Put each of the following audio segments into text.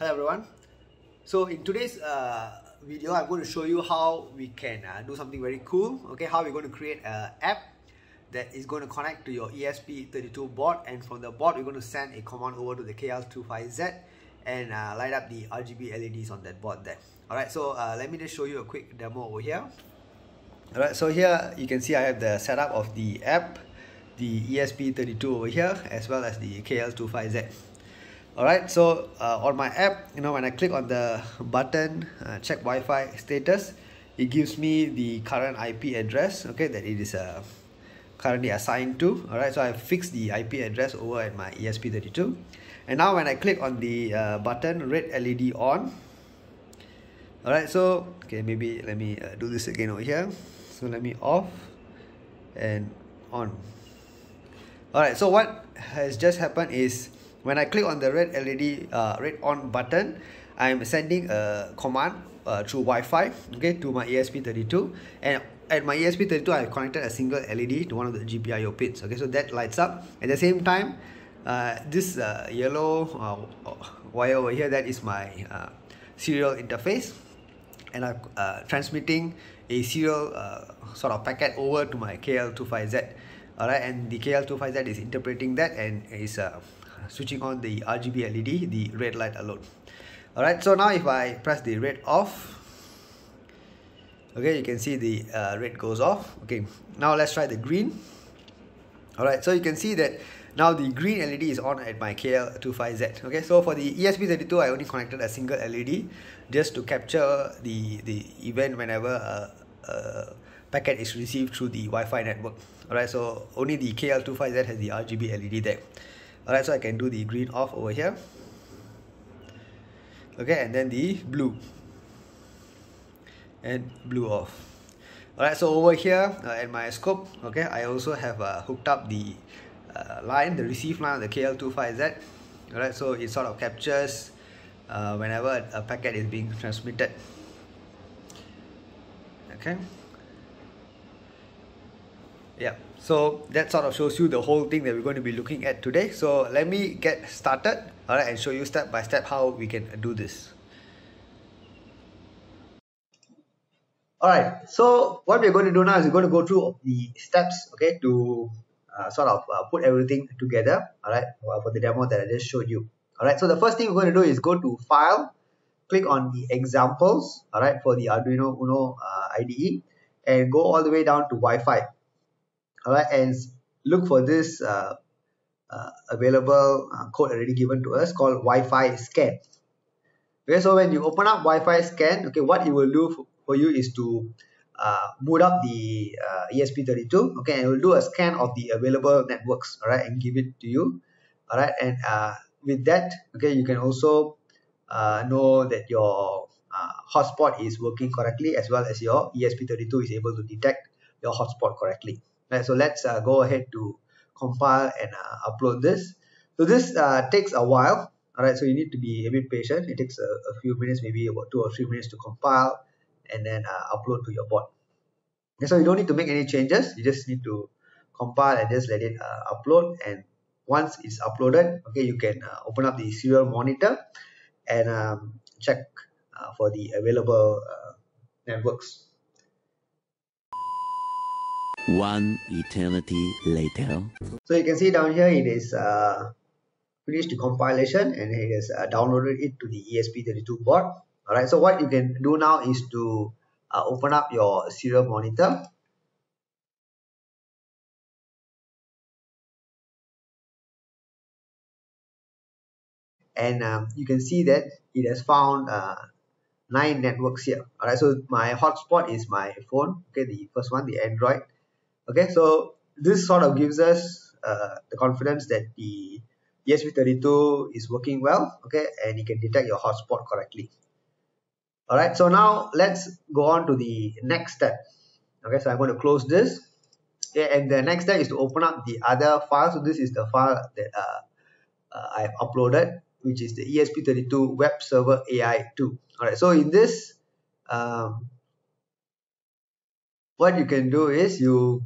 Hello everyone. So in today's uh, video, I'm going to show you how we can uh, do something very cool. Okay, how we're going to create an app that is going to connect to your ESP32 board and from the board we're going to send a command over to the KL25Z and uh, light up the RGB LEDs on that board there. Alright, so uh, let me just show you a quick demo over here. Alright, so here you can see I have the setup of the app, the ESP32 over here as well as the KL25Z alright so uh, on my app you know when I click on the button uh, check Wi-Fi status it gives me the current IP address okay that it is uh, currently assigned to. Alright so I fixed the IP address over at my ESP32 and now when I click on the uh, button red LED on. Alright so okay maybe let me uh, do this again over here. So let me off and on. Alright so what has just happened is when I click on the red LED uh, red on button I'm sending a command uh, through Wi-Fi okay to my ESP32 and at my ESP32 I've connected a single LED to one of the GPIO pins okay so that lights up. At the same time uh, this uh, yellow uh, wire over here that is my uh, serial interface. And I'm uh, transmitting a serial uh, sort of packet over to my KL25Z alright and the KL25Z is interpreting that and is uh, switching on the RGB LED, the red light alone. Alright, so now if I press the red off, okay, you can see the uh, red goes off. Okay, now let's try the green. Alright, so you can see that now the green LED is on at my KL25Z. Okay, so for the ESP32, I only connected a single LED just to capture the, the event whenever a, a packet is received through the Wi-Fi network. Alright, so only the KL25Z has the RGB LED there alright so I can do the green off over here. Okay and then the blue. And blue off. Alright so over here uh, at my scope okay I also have uh, hooked up the uh, line the receive line the KL25Z alright so it sort of captures uh, whenever a packet is being transmitted. Okay yeah. So that sort of shows you the whole thing that we're going to be looking at today. So let me get started all right and show you step by step how we can do this. All right so what we're going to do now is we're going to go through the steps okay to uh, sort of uh, put everything together all right for the demo that i just showed you. All right so the first thing we're going to do is go to file click on the examples all right for the arduino uno uh, ide and go all the way down to wi-fi all right and look for this uh, uh, available uh, code already given to us called Wi-Fi scan. Okay so when you open up Wi-Fi scan okay what it will do for you is to uh, boot up the uh, ESP32 okay and it will do a scan of the available networks all right and give it to you all right and uh, with that okay you can also know that your hotspot is working correctly as well as your ESP32 is able to detect your hotspot correctly so let's uh, go ahead to compile and uh, upload this. So this uh, takes a while all right so you need to be a bit patient. It takes a, a few minutes maybe about two or three minutes to compile and then uh, upload to your board okay, so you don't need to make any changes. You just need to compile and just let it uh, upload. And once it's uploaded okay you can uh, open up the serial monitor and um, check for the available networks one eternity later. So you can see down here it is uh, finished the compilation and it has uh, downloaded it to the ESP32 board. Alright, so what you can do now is to uh, open up your serial monitor. And um, you can see that it has found uh, nine networks here. Alright, so my hotspot is my phone. Okay, the first one, the Android okay so this sort of gives us uh, the confidence that the ESP32 is working well okay and it can detect your hotspot correctly. Alright so now let's go on to the next step. Okay so I'm going to close this. Okay and the next step is to open up the other file. So this is the file that uh, uh, I've uploaded which is the ESP32 web server AI2 alright so in this um, what you can do is you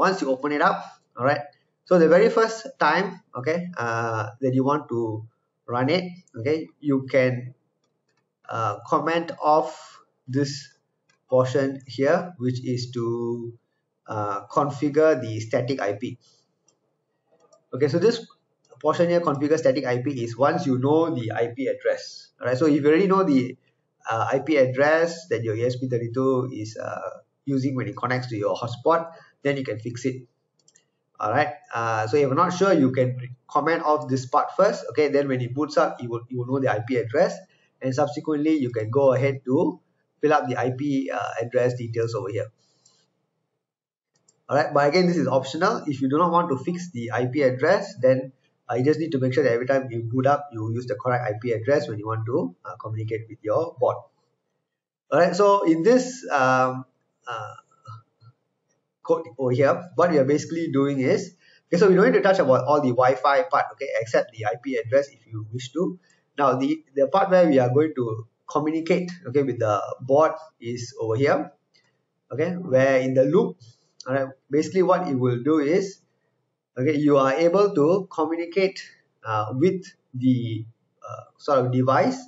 once you open it up all right so the very first time okay uh, that you want to run it okay you can uh, comment off this portion here which is to uh, configure the static IP okay so this portion here configure static IP is once you know the IP address alright? So if you already know the uh, IP address that your ESP32 is uh, using when it connects to your hotspot then you can fix it. Alright uh, so if you're not sure you can comment off this part first okay? Then when it boots up you will, you will know the IP address. And subsequently you can go ahead to fill up the IP uh, address details over here. Alright but again this is optional. If you do not want to fix the IP address then uh, you just need to make sure that every time you boot up you use the correct IP address when you want to uh, communicate with your bot. Alright so in this um, uh, code over here. What we are basically doing is okay so we don't need to touch about all the Wi-Fi part okay except the IP address if you wish to. Now the the part where we are going to communicate okay with the board is over here okay where in the loop alright basically what it will do is okay you are able to communicate uh, with the uh, sort of device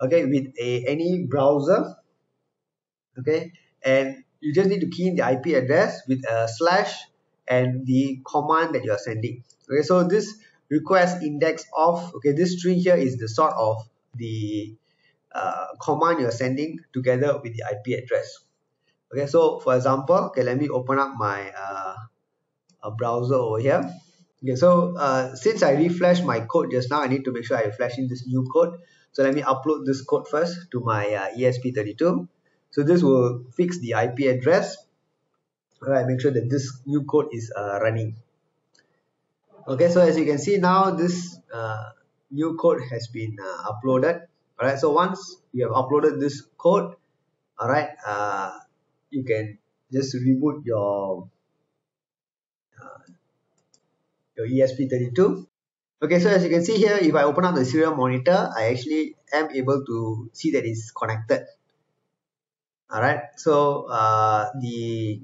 okay with a any browser okay and you just need to key in the IP address with a slash and the command that you are sending. Okay so this request index of okay this string here is the sort of the uh, command you're sending together with the IP address. Okay so for example okay let me open up my uh, browser over here. Okay so uh, since I refreshed my code just now I need to make sure I refresh in this new code. So let me upload this code first to my uh, ESP32 so this will fix the IP address alright make sure that this new code is uh, running. Okay so as you can see now this uh, new code has been uh, uploaded. Alright so once you have uploaded this code alright uh, you can just reboot your uh, your ESP32 okay so as you can see here if I open up the serial monitor I actually am able to see that it's connected alright so uh, the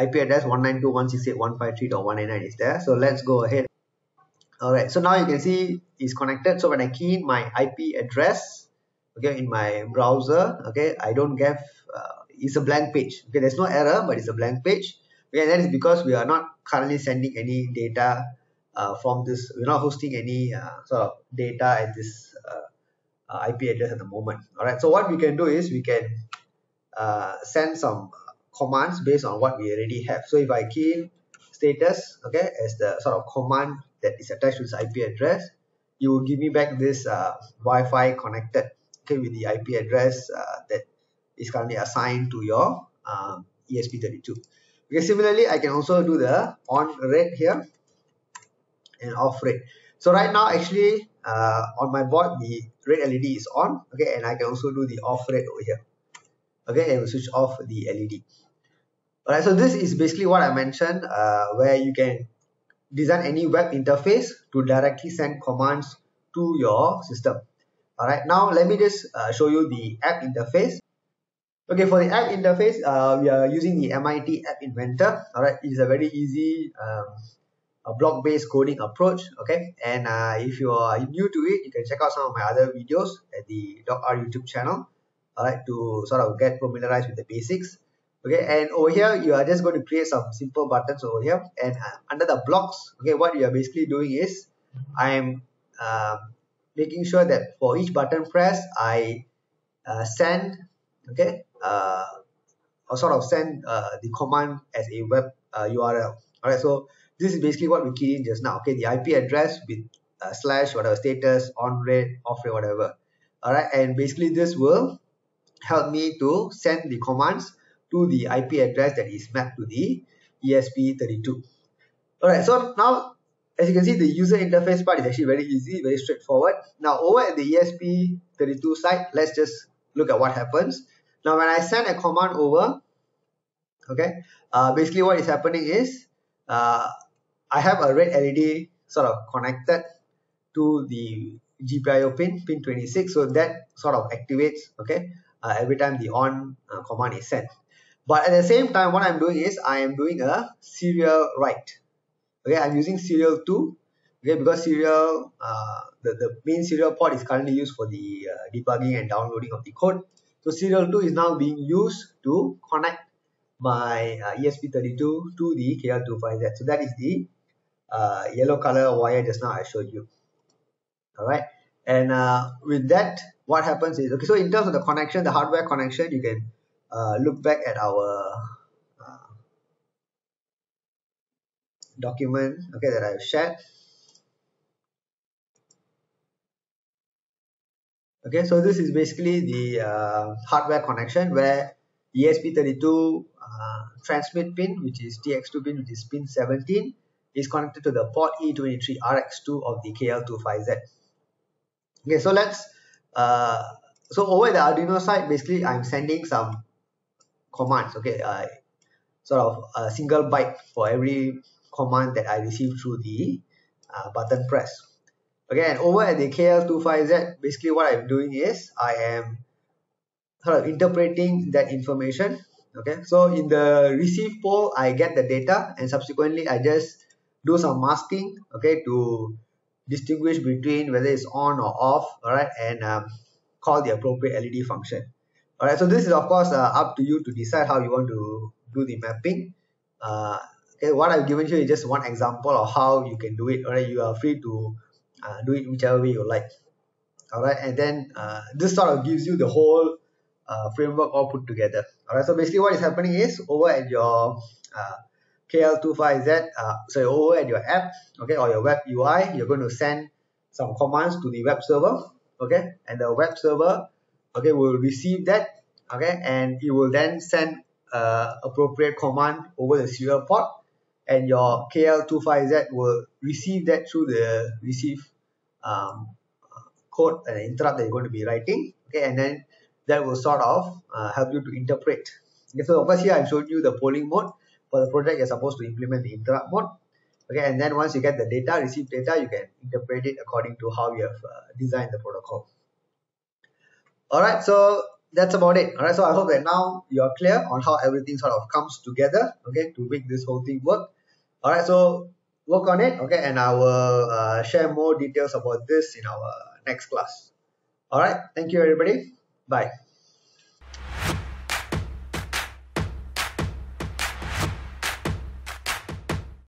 IP address 192.168.153.189 is there. So let's go ahead. Alright so now you can see it's connected. So when I key in my IP address okay in my browser okay I don't get uh, it's a blank page. Okay there's no error but it's a blank page. Okay that is because we are not currently sending any data uh, from this we're not hosting any uh, sort of data at this uh, uh IP address at the moment. Alright so what we can do is we can uh, send some commands based on what we already have. So if I key in status okay as the sort of command that is attached to this IP address you will give me back this uh, Wi-Fi connected okay with the IP address uh, that is currently assigned to your um, ESP32 okay similarly I can also do the on rate here and off rate. So right now actually uh, on my board the red LED is on okay and I can also do the off rate over here okay and switch off the LED alright so this is basically what I mentioned uh, where you can design any web interface to directly send commands to your system. Alright now let me just uh, show you the app interface. Okay for the app interface uh, we are using the MIT app inventor. Alright it's a very easy um, a block based coding approach okay? And uh, if you are new to it you can check out some of my other videos at the docr YouTube channel alright to sort of get familiarized with the basics. Okay and over here you are just going to create some simple buttons over here. And uh, under the blocks okay what you are basically doing is I am um, making sure that for each button press I uh, send okay uh, or sort of send uh, the command as a web uh, URL alright so this is basically what we keyed in just now okay the IP address with uh, slash whatever status on rate off rate whatever. Alright and basically this will help me to send the commands to the IP address that is mapped to the ESP32 alright so now as you can see the user interface part is actually very easy very straightforward. Now over at the ESP32 side let's just look at what happens. Now when I send a command over okay uh, basically what is happening is uh, I have a red LED sort of connected to the GPIO pin pin 26 so that sort of activates okay uh, every time the on uh, command is sent. But at the same time what I'm doing is I am doing a serial write. Okay I'm using serial 2 okay because serial uh, the, the main serial port is currently used for the uh, debugging and downloading of the code. So serial 2 is now being used to connect my uh, ESP32 to the KL25Z so that is the uh, yellow color wire just now I showed you. All right and with that what happens is okay so in terms of the connection the hardware connection you can uh, look back at our uh, document okay that I've shared. Okay so this is basically the uh, hardware connection where ESP32 uh, transmit pin which is TX2 pin which is pin 17 is connected to the port E23 RX2 of the KL25Z okay so let's uh, so over the Arduino side basically I'm sending some commands okay? Uh, sort of a single byte for every command that I receive through the uh, button press. Okay and over at the KL25Z basically what I'm doing is I am sort of interpreting that information okay? So in the receive poll I get the data and subsequently I just do some masking okay to distinguish between whether it's on or off all right and um, call the appropriate LED function. All right so this is of course uh, up to you to decide how you want to do the mapping. Uh, okay what I've given you is just one example of how you can do it all right you are free to uh, do it whichever way you like. All right and then uh, this sort of gives you the whole uh, framework all put together. All right so basically what is happening is over at your uh, KL25Z, uh, so over at your app, okay, or your web UI, you're going to send some commands to the web server, okay, and the web server, okay, will receive that, okay, and it will then send uh, appropriate command over the serial port, and your KL25Z will receive that through the receive um, code and interrupt that you're going to be writing, okay, and then that will sort of uh, help you to interpret. Okay, so of course here I'm showing you the polling mode for the project you're supposed to implement the interrupt mode okay and then once you get the data receive data you can interpret it according to how you have uh, designed the protocol. All right so that's about it. All right so i hope that now you're clear on how everything sort of comes together okay to make this whole thing work. All right so work on it okay and i will uh, share more details about this in our next class. All right thank you everybody. Bye